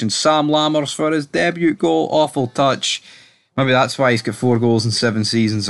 And Sam Lammers for his debut goal. Awful touch. Maybe that's why he's got four goals in seven seasons